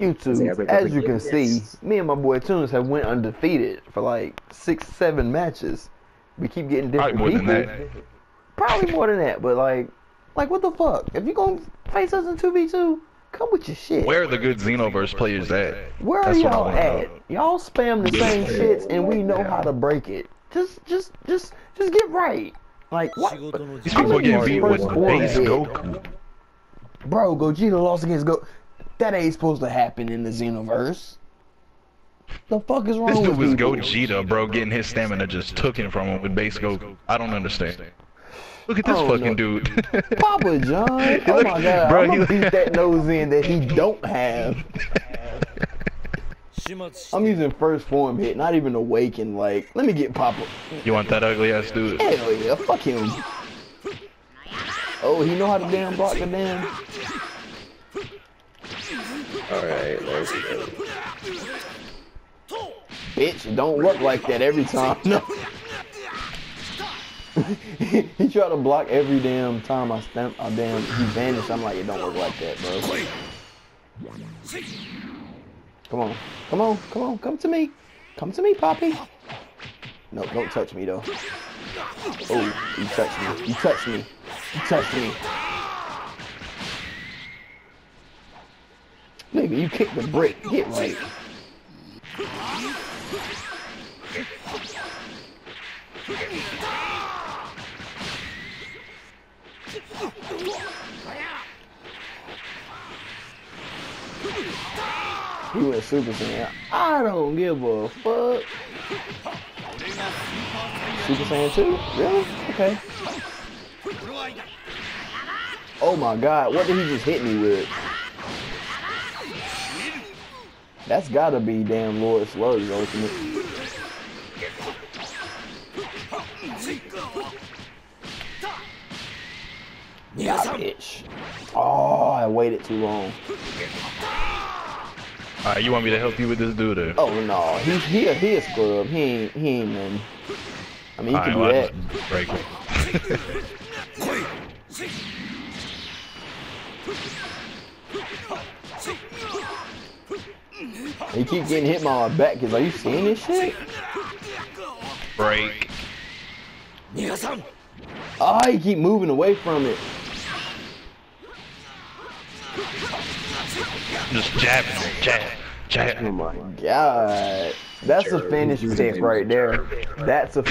YouTube, as you can see, me and my boy Toonz have went undefeated for like six, seven matches. We keep getting different Probably more people. than that. Probably more than that, but like, like what the fuck? If you gonna face us in two v two, come with your shit. Where are the good Xenoverse players at? Where are That's y'all at? Y'all spam the same shits, and we know how to break it. Just, just, just, just get right. Like what? These How people many getting beat with first form Ace? Goku. Bro, Gogeta lost against Go. That ain't supposed to happen in the Xenoverse. The fuck is wrong This dude was? Gogeta, bro, getting his stamina just took him from him with base Goku. I don't understand. Look at this Oh, fucking no. dude. Papa John. Oh look- my god, bro, I'm gonna he- beat that nose in that he don't have. I'm using first form hit, not even awaken. Like, let me get Papa. you want that ugly ass dude? Hell yeah, fuck him. Oh, he know how to damn block the damn. Alright, let's go. Bitch, it don't work like that every time. No. he tried to block every damn time I stamp. I damn, he vanished. I'm like, it don't work like that, bro. Come on, come on, come on, come to me, come to me, Poppy. No, don't touch me though. Oh, you touched me. You touched me. You touched me. Nigga, you kicked the brick. Get right. He went Super Saiyan. I don't give a fuck. Super Saiyan 2? Really? Okay. Oh my god, what did he just hit me with? That's gotta be damn Lord Slug's ultimate. Yeah, bitch. Oh, I waited too long. Alright, you want me to help you with this dude or? Oh no, he he a, he a scrub. He ain't he ain't nothing. I mean, you can well, do I that. break it. He keep getting hit by my back. Cause are you seeing this shit? break. Oh, he keep moving away from it. Just jabbing him. Jab. Jab. Oh my God, that's a finish pick right there. That's a